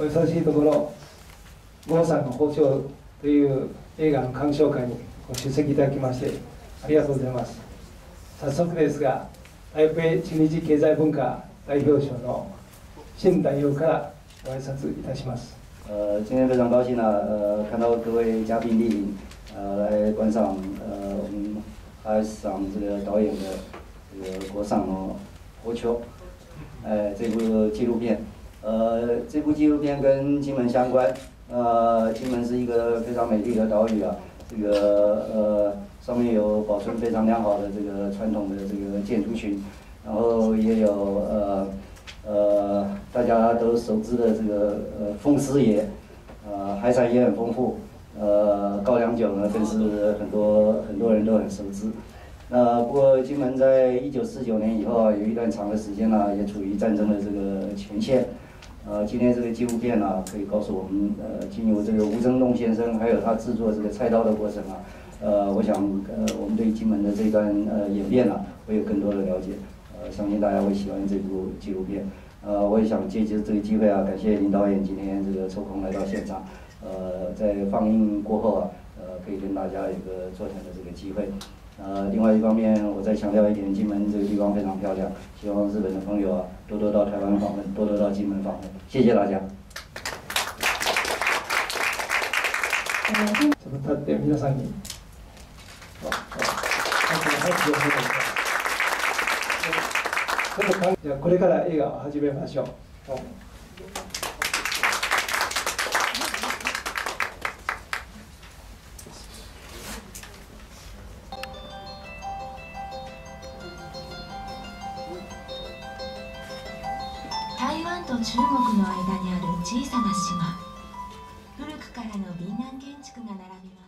お忙しいところ郷さんの包丁という映画の鑑賞会にご出席いただきましてありがとうございます。早速ですが台北新日経済文化代表賞の新代表からご挨拶いたします。呃，今天非常高兴呢，呃，看到各位嘉宾莅临，呃，来观赏呃我们爱赏这个导演的这个国赏哦《火球》，哎，这部纪录片，呃，这部纪录片跟金门相关，呃，金门是一个非常美丽的岛屿啊，这个呃上面有保存非常良好的这个传统的这个建筑群，然后也有呃。呃，大家都熟知的这个呃风师爷，呃海产也很丰富，呃高粱酒呢更是很多很多人都很熟知。那不过金门在一九四九年以后啊，有一段长的时间呢，也处于战争的这个前线。呃，今天这个纪录片呢，可以告诉我们，呃，经由这个吴增栋先生，还有他制作这个菜刀的过程啊，呃，我想呃我们对金门的这段呃演变呢，会有更多的了解。呃，相信大家会喜欢这部纪录片。呃，我也想借着这个机会啊，感谢林导演今天这个抽空来到现场。呃，在放映过后啊，呃，可以跟大家有个座谈的这个机会。呃，另外一方面，我再强调一点，金门这个地方非常漂亮，希望日本的朋友啊，多多到台湾访问，多多到金门访问。谢谢大家。ちょっと立って皆さんに。ちょっとかんじゃあこれから映画を始めましょう。 と中国の間にある小さな島。古くからの美南建築が並びます。